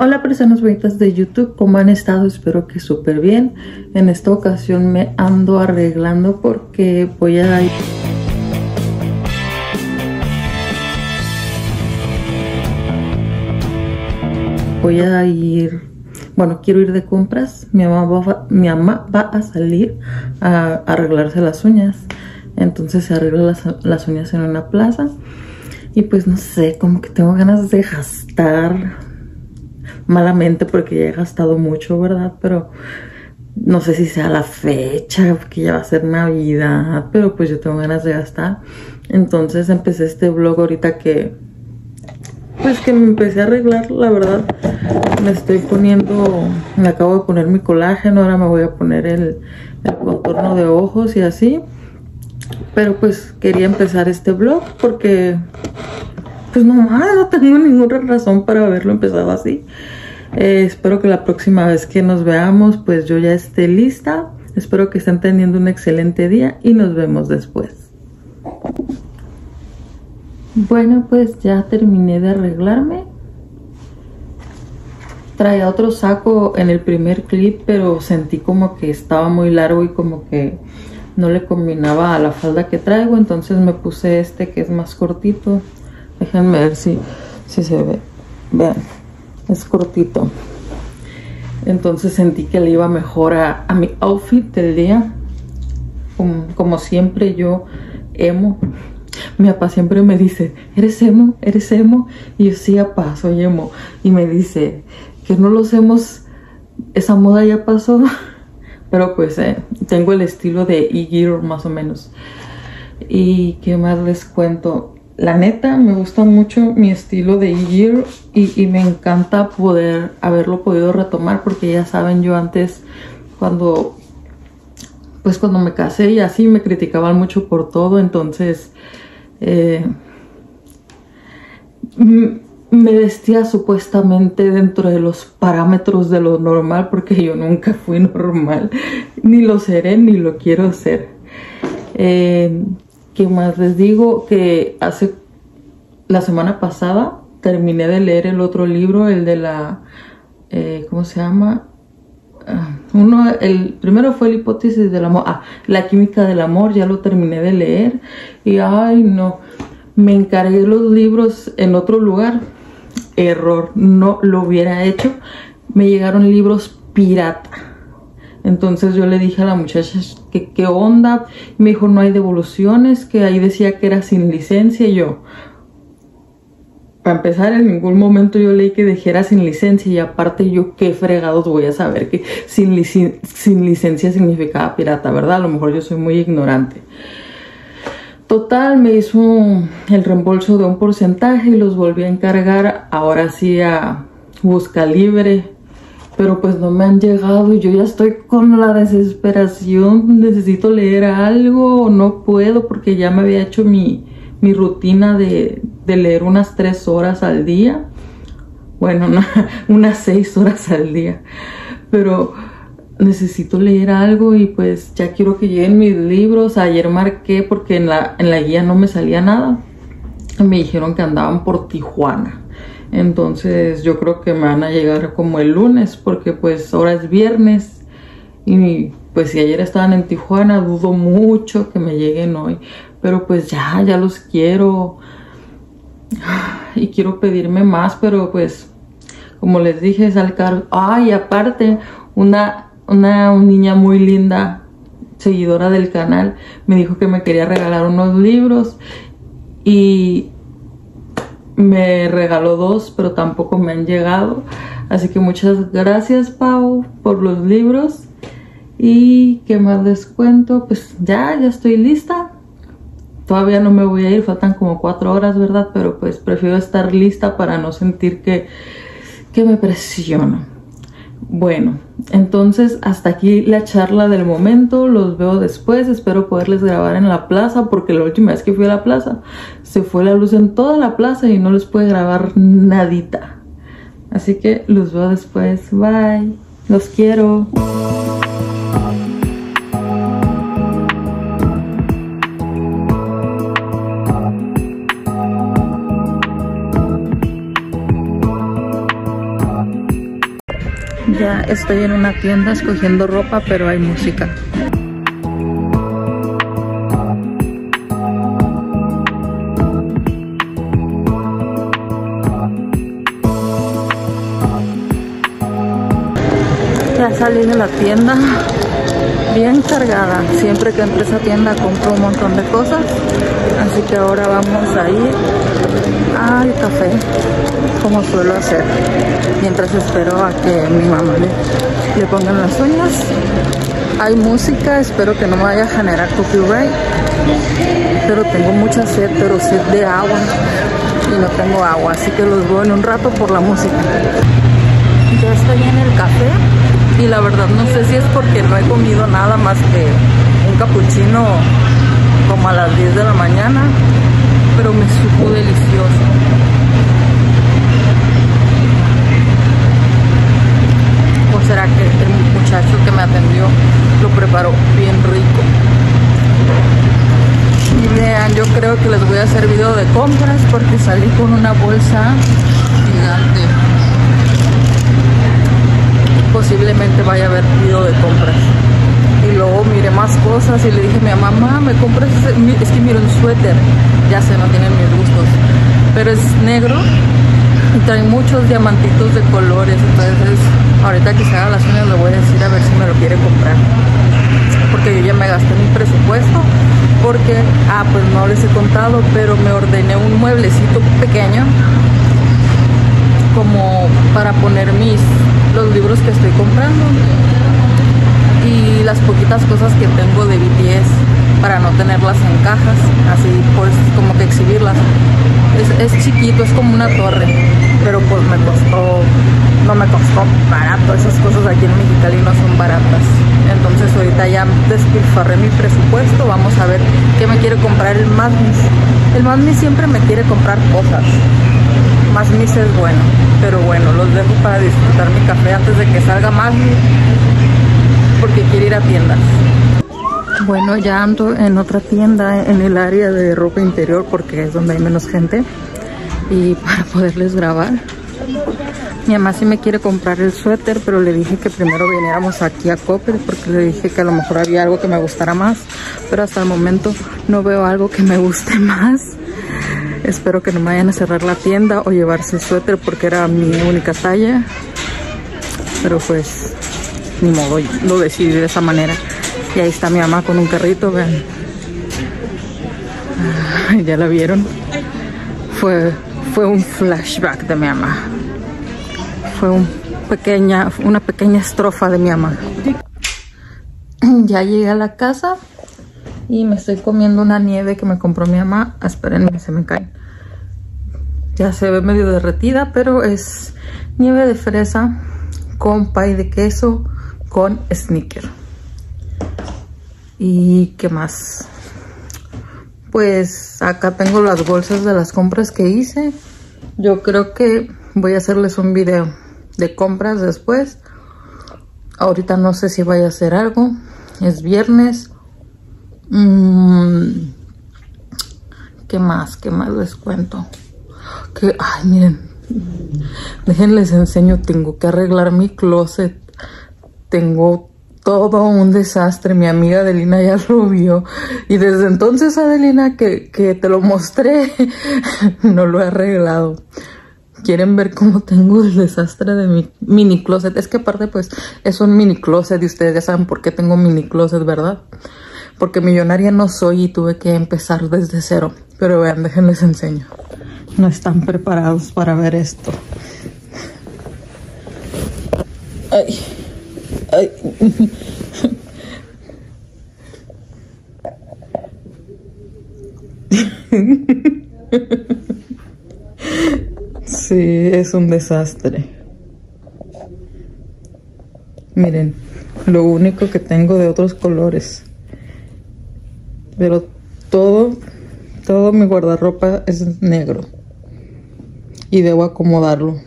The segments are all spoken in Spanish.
Hola personas bonitas de YouTube, ¿cómo han estado? Espero que súper bien. En esta ocasión me ando arreglando porque voy a ir... Voy a ir... Bueno, quiero ir de compras. Mi mamá va, mi mamá va a salir a arreglarse las uñas. Entonces se arregla las, las uñas en una plaza. Y pues no sé, como que tengo ganas de gastar malamente porque ya he gastado mucho, ¿verdad? Pero no sé si sea la fecha, porque ya va a ser Navidad, pero pues yo tengo ganas de gastar. Entonces empecé este vlog ahorita que, pues que me empecé a arreglar, la verdad. Me estoy poniendo, me acabo de poner mi colágeno, ahora me voy a poner el, el contorno de ojos y así. Pero pues quería empezar este vlog porque pues no, no tengo ninguna razón para haberlo empezado así. Eh, espero que la próxima vez que nos veamos, pues yo ya esté lista. Espero que estén teniendo un excelente día y nos vemos después. Bueno, pues ya terminé de arreglarme. Traía otro saco en el primer clip, pero sentí como que estaba muy largo y como que no le combinaba a la falda que traigo. Entonces me puse este que es más cortito. Déjenme ver si, si se ve. Vean es cortito. Entonces sentí que le iba mejor a, mi outfit del día. Como, siempre yo emo. Mi papá siempre me dice eres emo, eres emo y yo sí papá soy emo. Y me dice que no lo hacemos esa moda ya pasó. Pero pues eh, tengo el estilo de e más o menos. Y qué más les cuento la neta me gusta mucho mi estilo de year y, me encanta poder haberlo podido retomar porque ya saben yo antes cuando pues cuando me casé y así me criticaban mucho por todo entonces eh, me vestía supuestamente dentro de los parámetros de lo normal porque yo nunca fui normal ni lo seré ni lo quiero ser. Eh, ¿Qué más les digo? Que hace la semana pasada terminé de leer el otro libro, el de la, eh, ¿cómo se llama? Ah, uno, el primero fue la hipótesis del amor, ah, la química del amor, ya lo terminé de leer y ay no, me encargué los libros en otro lugar, error, no lo hubiera hecho, me llegaron libros pirata entonces yo le dije a la muchacha que qué onda. Me dijo no hay devoluciones, que ahí decía que era sin licencia. Y yo, para empezar, en ningún momento yo leí que dijera sin licencia. Y aparte yo qué fregados voy a saber que sin, sin licencia significaba pirata, ¿verdad? A lo mejor yo soy muy ignorante. Total, me hizo el reembolso de un porcentaje y los volví a encargar ahora sí a Busca Libre pero pues no me han llegado y yo ya estoy con la desesperación, necesito leer algo, no puedo porque ya me había hecho mi, rutina de, leer unas tres horas al día, bueno, unas seis horas al día, pero necesito leer algo y pues ya quiero que lleguen mis libros, ayer marqué porque en la, en la guía no me salía nada, me dijeron que andaban por Tijuana entonces yo creo que me van a llegar como el lunes porque pues ahora es viernes y pues si ayer estaban en Tijuana dudo mucho que me lleguen hoy. Pero pues ya, ya los quiero y quiero pedirme más pero pues como les dije es al cargo. Ay, aparte una, una niña muy linda seguidora del canal me dijo que me quería regalar unos libros y me regaló dos, pero tampoco me han llegado. Así que muchas gracias, Pau, por los libros. Y qué más les cuento, pues ya, ya estoy lista. Todavía no me voy a ir, faltan como cuatro horas, ¿verdad? Pero pues prefiero estar lista para no sentir que, que me presiono. Bueno, entonces hasta aquí la charla del momento, los veo después, espero poderles grabar en la plaza porque la última vez que fui a la plaza se fue la luz en toda la plaza y no les pude grabar nadita. Así que los veo después, bye, los quiero. Ya estoy en una tienda escogiendo ropa, pero hay música. Ya salí de la tienda bien cargada. Siempre que entro esa tienda compro un montón de cosas. Así que ahora vamos a ir al café, como suelo hacer. Mientras espero a que mi mamá le, le pongan las uñas. Hay música, espero que no me vaya a generar copyright. Pero tengo mucha sed, pero sed de agua. Y no tengo agua, así que los veo en un rato por la música. Ya estoy en el café y la verdad no sé si es porque no he comido nada más que un capuchino como a las 10 de la mañana, pero me supo delicioso. ¿O será que el muchacho que me atendió lo preparó bien rico? Y vean, yo creo que les voy a hacer video de compras porque salí con una bolsa posiblemente vaya a haber ido de compras. Y luego miré más cosas y le dije a mi mamá, me compras es que miro un suéter, ya sé, no tienen mis gustos, pero es negro y trae muchos diamantitos de colores, entonces ahorita que se haga las uñas le voy a decir a ver si me lo quiere comprar. Porque yo ya me gasté mi presupuesto, porque, ah, pues no les he contado, pero me ordené un mueblecito pequeño como para poner mis los libros que estoy comprando y las poquitas cosas que tengo de BTS para no tenerlas en cajas, así pues como que exhibirlas. Es, es chiquito, es como una torre, pero pues me costó, no me costó barato, esas cosas aquí en Mexicali no son baratas. Entonces ahorita ya despilfarré mi presupuesto, vamos a ver qué me quiere comprar el Magnis. El Magnis siempre me quiere comprar cosas, más mis es bueno, pero bueno, los dejo para disfrutar mi café antes de que salga más porque quiero ir a tiendas. Bueno, ya ando en otra tienda en el área de ropa interior porque es donde hay menos gente y para poderles grabar. Mi mamá sí me quiere comprar el suéter, pero le dije que primero viniéramos aquí a Copper porque le dije que a lo mejor había algo que me gustara más, pero hasta el momento no veo algo que me guste más. Espero que no me vayan a cerrar la tienda o llevarse el suéter porque era mi única talla. Pero pues, ni modo, lo decidí de esa manera. Y ahí está mi mamá con un carrito, vean. Ah, ya la vieron. Fue, fue un flashback de mi mamá. Fue un pequeña, una pequeña estrofa de mi mamá. Ya llegué a la casa y me estoy comiendo una nieve que me compró mi mamá. Esperen que se me caen. Ya se ve medio derretida, pero es nieve de fresa con pay de queso con sneaker. ¿Y qué más? Pues acá tengo las bolsas de las compras que hice. Yo creo que voy a hacerles un video de compras después. Ahorita no sé si vaya a hacer algo. Es viernes. Mm, ¿Qué más? ¿Qué más les cuento? Que, ay, miren. Déjenles enseño. Tengo que arreglar mi closet. Tengo todo un desastre. Mi amiga Adelina ya lo vio. Y desde entonces, Adelina, que, que te lo mostré, no lo he arreglado. Quieren ver cómo tengo el desastre de mi mini closet. Es que aparte, pues, es un mini closet y ustedes ya saben por qué tengo mini closet, ¿verdad? Porque millonaria no soy y tuve que empezar desde cero. Pero vean, déjenles enseño. No están preparados para ver esto. Ay, ay. Sí, es un desastre. Miren, lo único que tengo de otros colores. Pero todo, todo mi guardarropa es negro. Y debo acomodarlo.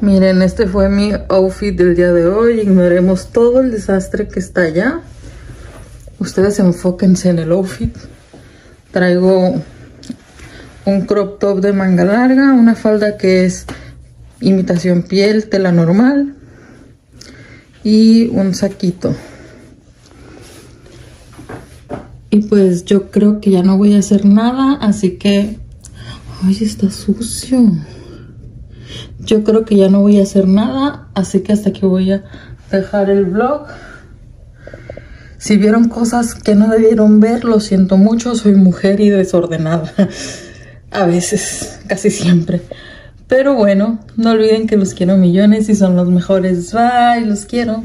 Miren, este fue mi outfit del día de hoy. Ignoremos todo el desastre que está allá. Ustedes enfóquense en el outfit. Traigo un crop top de manga larga, una falda que es imitación piel, tela normal y un saquito. Y pues yo creo que ya no voy a hacer nada, así que... Ay, está sucio. Yo creo que ya no voy a hacer nada, así que hasta aquí voy a dejar el vlog. Si vieron cosas que no debieron ver, lo siento mucho, soy mujer y desordenada. A veces, casi siempre. Pero bueno, no olviden que los quiero millones y son los mejores. Bye, los quiero.